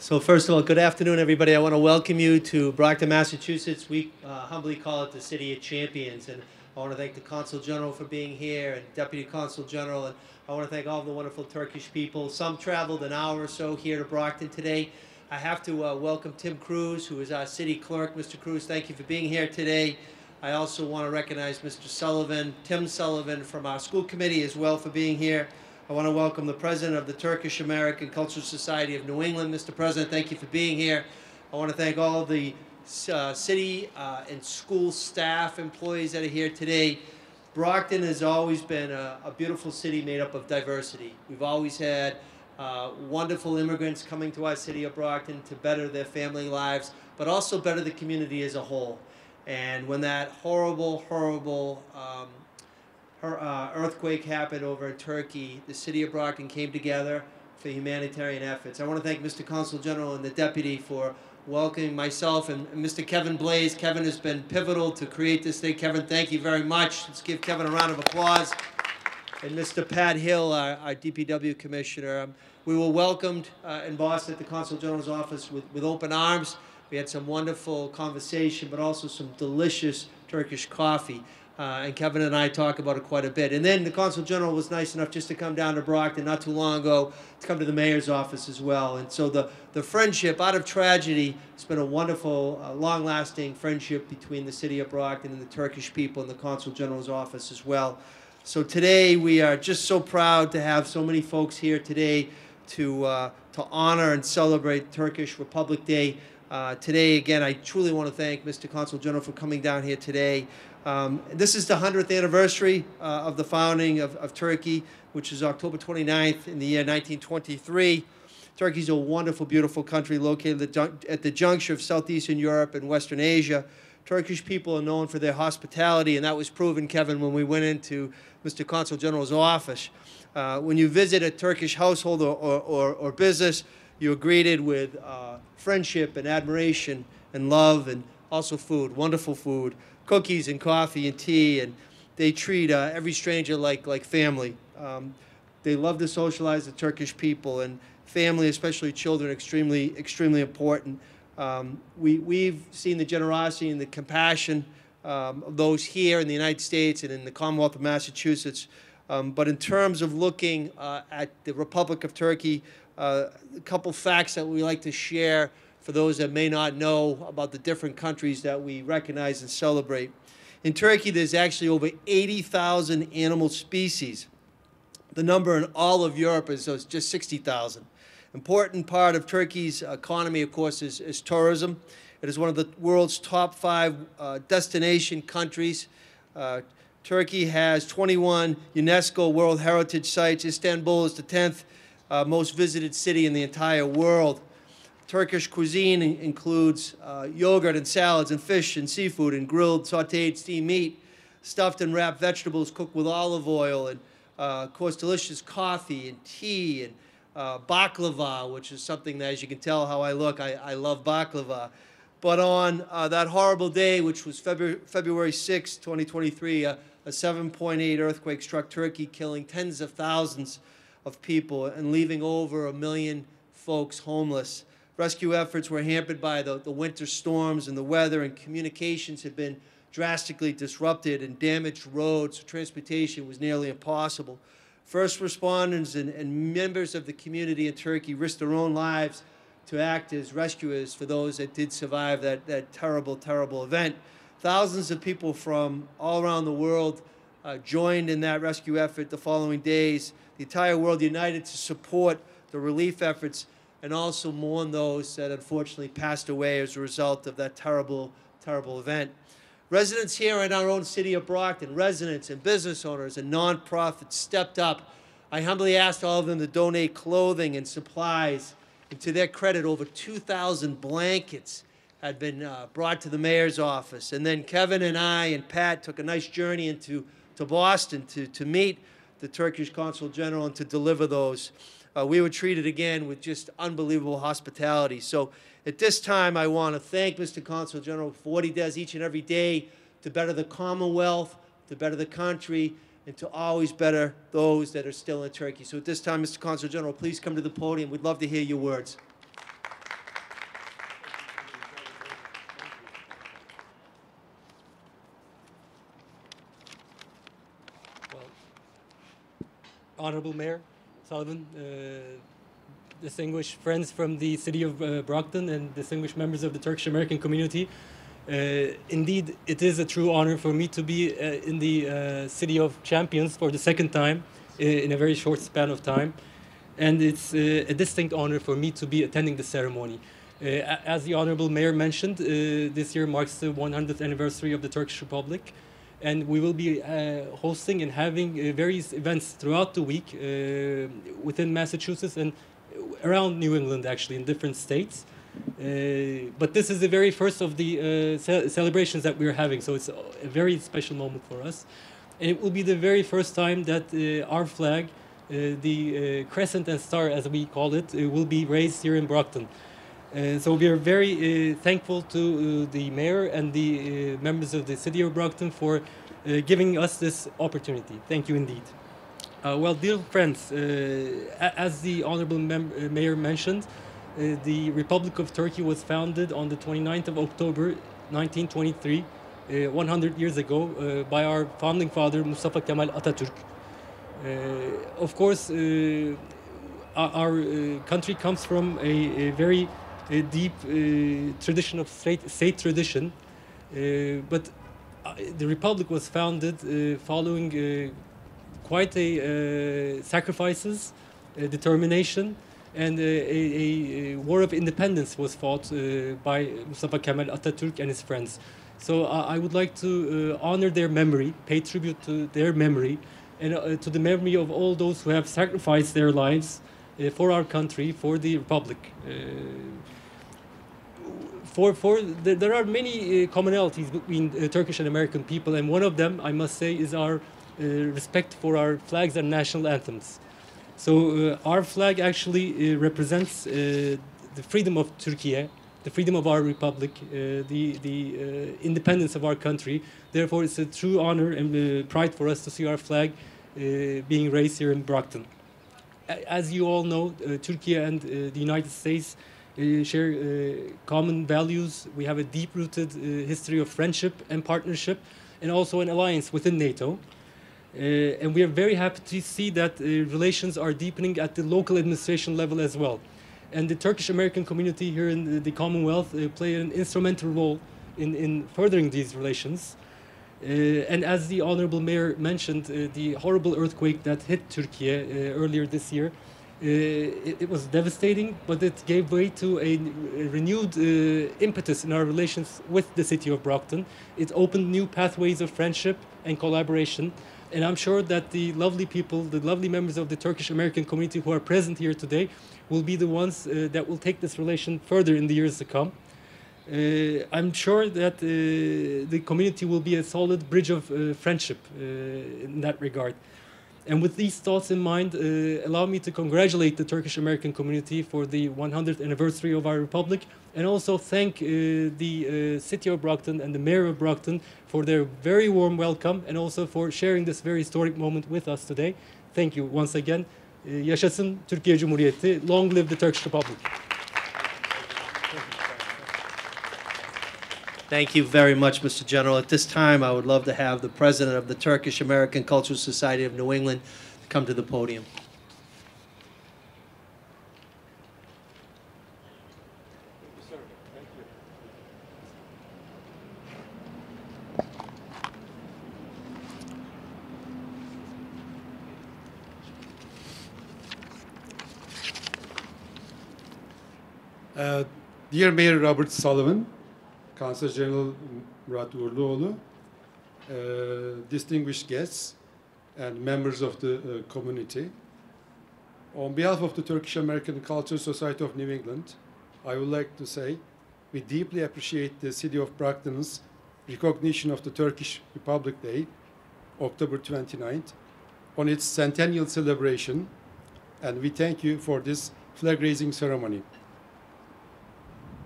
So first of all, good afternoon, everybody. I want to welcome you to Brockton, Massachusetts. We uh, humbly call it the City of Champions, and I want to thank the Consul General for being here and Deputy Consul General, and I want to thank all the wonderful Turkish people. Some traveled an hour or so here to Brockton today. I have to uh, welcome Tim Cruz, who is our City Clerk. Mr. Cruz, thank you for being here today. I also want to recognize Mr. Sullivan, Tim Sullivan from our school committee as well for being here. I want to welcome the president of the Turkish American Cultural Society of New England. Mr. President, thank you for being here. I want to thank all the uh, city uh, and school staff, employees that are here today. Brockton has always been a, a beautiful city made up of diversity. We've always had uh, wonderful immigrants coming to our city of Brockton to better their family lives, but also better the community as a whole. And when that horrible, horrible um, her, uh, earthquake happened over in Turkey, the city of Brockton came together for humanitarian efforts. I want to thank Mr. Consul General and the deputy for welcoming myself and Mr. Kevin Blaze. Kevin has been pivotal to create this thing. Kevin, thank you very much. Let's give Kevin a round of applause. And Mr. Pat Hill, our, our DPW commissioner. Um, we were welcomed uh, in Boston at the Consul General's office with, with open arms. We had some wonderful conversation, but also some delicious Turkish coffee. Uh, and Kevin and I talk about it quite a bit. And then the Consul General was nice enough just to come down to Brockton not too long ago to come to the mayor's office as well. And so the, the friendship out of tragedy, it's been a wonderful, uh, long-lasting friendship between the city of Brockton and the Turkish people and the Consul General's office as well. So today we are just so proud to have so many folks here today to, uh, to honor and celebrate Turkish Republic Day. Uh, today, again, I truly want to thank Mr. Consul General for coming down here today. Um, this is the 100th anniversary uh, of the founding of, of, Turkey, which is October 29th in the year 1923. Turkey is a wonderful, beautiful country located at the juncture of Southeastern Europe and Western Asia. Turkish people are known for their hospitality, and that was proven, Kevin, when we went into Mr. Consul General's office. Uh, when you visit a Turkish household or, or, or business, you're greeted with uh, friendship and admiration and love and also food, wonderful food cookies and coffee and tea, and they treat uh, every stranger like, like family. Um, they love to socialize the Turkish people, and family, especially children, extremely, extremely important. Um, we, we've seen the generosity and the compassion um, of those here in the United States and in the Commonwealth of Massachusetts. Um, but in terms of looking uh, at the Republic of Turkey, uh, a couple facts that we like to share for those that may not know about the different countries that we recognize and celebrate. In Turkey, there's actually over 80,000 animal species. The number in all of Europe is just 60,000. Important part of Turkey's economy, of course, is, is, tourism. It is one of the world's top five uh, destination countries. Uh, Turkey has 21 UNESCO World Heritage Sites. Istanbul is the 10th uh, most visited city in the entire world. Turkish cuisine includes uh, yogurt and salads and fish and seafood and grilled, sauteed, steamed meat, stuffed and wrapped vegetables cooked with olive oil, and uh, of course, delicious coffee and tea and uh, baklava, which is something that, as you can tell how I look, I, I love baklava. But on uh, that horrible day, which was February, February 6, 2023, a 7.8 earthquake struck Turkey, killing tens of thousands of people and leaving over a million folks homeless. Rescue efforts were hampered by the, the winter storms and the weather, and communications had been drastically disrupted, and damaged roads, transportation was nearly impossible. First responders and, and members of the community in Turkey risked their own lives to act as rescuers for those that did survive that, that terrible, terrible event. Thousands of people from all around the world uh, joined in that rescue effort the following days. The entire world united to support the relief efforts and also mourn those that unfortunately passed away as a result of that terrible, terrible event. Residents here in our own city of Brockton, residents and business owners and nonprofits stepped up. I humbly asked all of them to donate clothing and supplies. And to their credit, over 2,000 blankets had been uh, brought to the mayor's office. And then Kevin and I and Pat took a nice journey into to Boston to, to meet the Turkish Consul General and to deliver those uh, we were treated again with just unbelievable hospitality. So at this time, I want to thank Mr. Consul General for what he does each and every day to better the Commonwealth, to better the country, and to always better those that are still in Turkey. So at this time, Mr. Consul General, please come to the podium. We'd love to hear your words. Well, Honorable Mayor, Sullivan, uh, distinguished friends from the city of uh, Brockton, and distinguished members of the Turkish American community. Uh, indeed, it is a true honor for me to be uh, in the uh, city of champions for the second time uh, in a very short span of time. And it's a distinct honor for me to be attending the ceremony. as the Honorable Mayor mentioned, this year marks the 100th anniversary of the Turkish Republic and we will be uh, hosting and having uh, various events throughout the week uh, within Massachusetts and around New England, actually, in different states. Uh, but this is the very first of the ce celebrations that we're having, so it's a very special moment for us. And it will be the very first time that our flag, the crescent and star as we call it, will be raised here in Brockton. Uh, so we are very uh, thankful to uh, the mayor and the uh, members of the city of Brockton for uh, giving us this opportunity. Thank you indeed. Uh, well, dear friends, as the honorable mayor mentioned, the Republic of Turkey was founded on the 29th of October 1923, 100 years ago, by our founding father Mustafa Kemal Atatürk. of course, our, our country comes from a, a very a deep uh, tradition of state, state tradition. Uh, but uh, the republic was founded following quite a sacrifices, determination, and a, a, war of independence was fought uh, by Mustafa Kemal Atatürk and his friends. So I would like to uh, honor their memory, pay tribute to their memory, and to the memory of all those who have sacrificed their lives for our country, for the republic for for the, there are many uh, commonalities between uh, Turkish and American people, and one of them, I must say, is our uh, respect for our flags and national anthems. So uh, our flag actually uh, represents uh, the freedom of Turkey, the freedom of our republic, the the independence of our country. Therefore, it's a true honor and pride for us to see our flag being raised here in Brockton. As you all know, Turkey and the United States we share uh, common values. We have a deep-rooted uh, history of friendship and partnership, and also an alliance within NATO. Uh, and we are very happy to see that relations are deepening at the local administration level as well. And the Turkish-American community here in the, Commonwealth play an instrumental role in, in furthering these relations. Uh, and as the honorable mayor mentioned, uh, the horrible earthquake that hit Turkey uh, earlier this year uh, it, it, was devastating, but it gave way to a, a renewed uh, impetus in our relations with the city of Brockton. It opened new pathways of friendship and collaboration. And I'm sure that the lovely people, the lovely members of the Turkish American community who are present here today, will be the ones uh, that will take this relation further in the years to come. Uh, I'm sure that uh, the community will be a solid bridge of uh, friendship in that regard. And with these thoughts in mind, uh, allow me to congratulate the Turkish American community for the 100th anniversary of our republic, and also thank uh, the uh, city of Brockton and the mayor of Brockton for their very warm welcome, and also for sharing this very historic moment with us today. Thank you once again. Uh, yaşasın Türkiye Cumhuriyeti. Long live the Turkish Republic. Thank you very much, Mr. General. At this time, I would love to have the president of the Turkish American Cultural Society of New England come to the podium. Thank you, sir, thank you. Uh, dear Mayor Robert Sullivan, Consul General Murat Uğurluoğlu, uh, distinguished guests, and members of the uh, community. On behalf of the Turkish American Cultural Society of New England, I would like to say we deeply appreciate the city of Brockton's recognition of the Turkish Republic Day, October 29th, on its centennial celebration, and we thank you for this flag raising ceremony.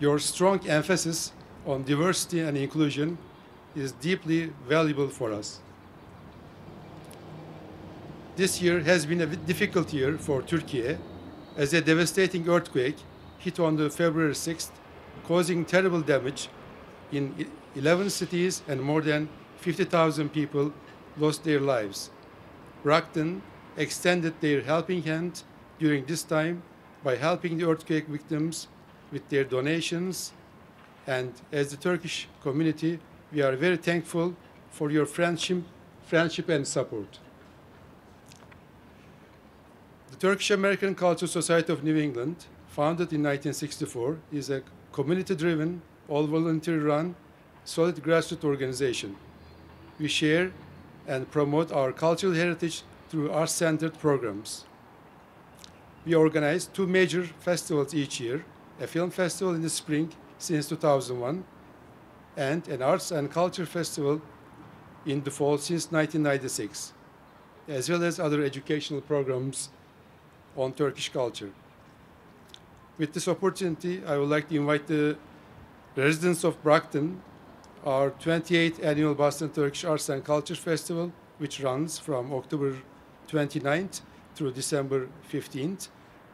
Your strong emphasis on diversity and inclusion is deeply valuable for us. This year has been a difficult year for Turkey as a devastating earthquake hit on the February 6th, causing terrible damage in 11 cities and more than 50,000 people lost their lives. Brockton extended their helping hand during this time by helping the earthquake victims with their donations. And as the Turkish community, we are very thankful for your friendship, friendship and support. The Turkish American Cultural Society of New England, founded in 1964, is a community driven, all volunteer run, solid grassroots organization. We share and promote our cultural heritage through art centered programs. We organize two major festivals each year a film festival in the spring since 2001, and an arts and culture festival in the fall since 1996, as well as other educational programs on Turkish culture. With this opportunity, I would like to invite the residents of Brockton, our 28th annual Boston Turkish Arts and Culture Festival, which runs from October 29th through December 15th,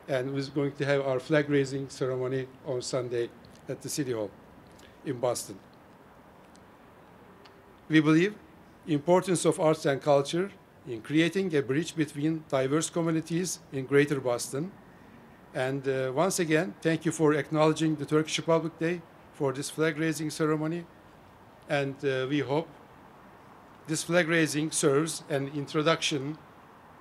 and we're going to have our flag raising ceremony on Sunday at the City Hall in Boston. We believe importance of arts and culture in creating a bridge between diverse communities in Greater Boston. And uh, once again, thank you for acknowledging the Turkish Republic Day for this flag raising ceremony. And uh, we hope this flag raising serves an introduction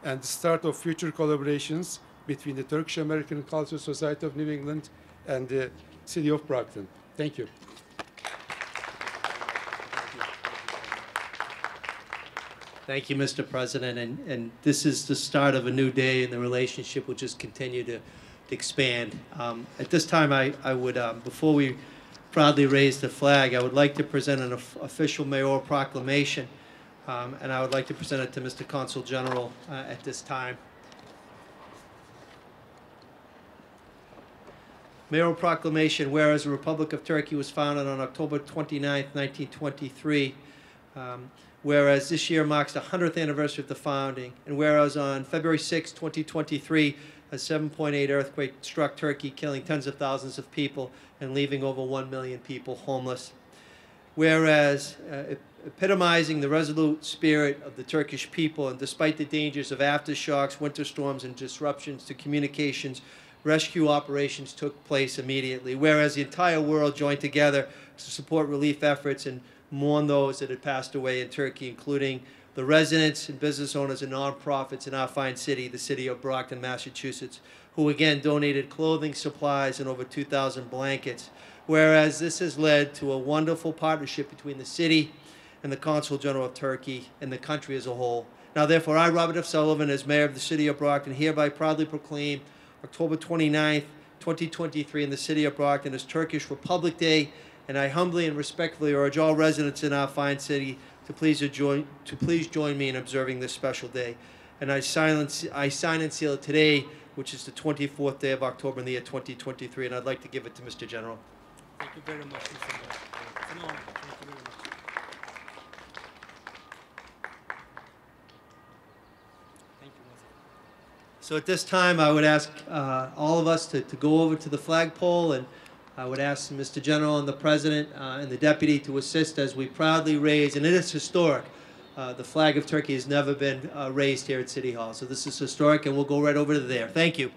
and the start of future collaborations between the Turkish American Cultural Society of New England and the City of Brockton. Thank you. Thank you, Mr. President, and, and this is the start of a new day, and the relationship will just continue to, to expand. Um, at this time, I, I would, um, before we proudly raise the flag, I would like to present an official mayoral proclamation, um, and I would like to present it to Mr. Consul General uh, at this time. Mayoral proclamation, whereas the Republic of Turkey was founded on October 29th, 1923, um, whereas this year marks the 100th anniversary of the founding, and whereas on February 6, 2023, a 7.8 earthquake struck Turkey, killing tens of thousands of people and leaving over 1 million people homeless. Whereas uh, epitomizing the resolute spirit of the Turkish people, and despite the dangers of aftershocks, winter storms, and disruptions to communications, rescue operations took place immediately. Whereas the entire world joined together to support relief efforts and mourn those that had passed away in Turkey, including the residents and business owners and nonprofits in our fine city, the city of Brockton, Massachusetts, who again donated clothing, supplies, and over 2,000 blankets. Whereas this has led to a wonderful partnership between the city and the Consul General of Turkey and the country as a whole. Now, therefore, I, Robert F. Sullivan, as mayor of the city of Brockton, hereby proudly proclaim October 29th, 2023, in the city of Brockton as Turkish Republic Day and I humbly and respectfully urge all residents in our fine city to please join to please join me in observing this special day. And I silence I sign and seal it today, which is the 24th day of October in the year 2023, and I'd like to give it to Mr. General. Thank you very much, Mr. Mayor. It's an honor. Thank you very much. Thank you once again. So at this time, I would ask uh, all of us to, to go over to the flagpole, and I would ask Mr. General and the President uh, and the Deputy to assist as we proudly raise, and it is historic. Uh, the flag of Turkey has never been uh, raised here at City Hall, so this is historic, and we'll go right over to there. Thank you.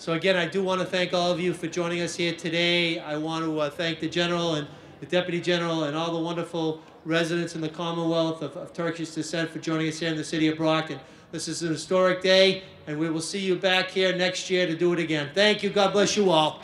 So again, I do want to thank all of you for joining us here today. I want to uh, thank the general and the deputy general and all the wonderful residents in the Commonwealth of, of Turkish descent for joining us here in the city of Brockton. This is an historic day, and we will see you back here next year to do it again. Thank you. God bless you all.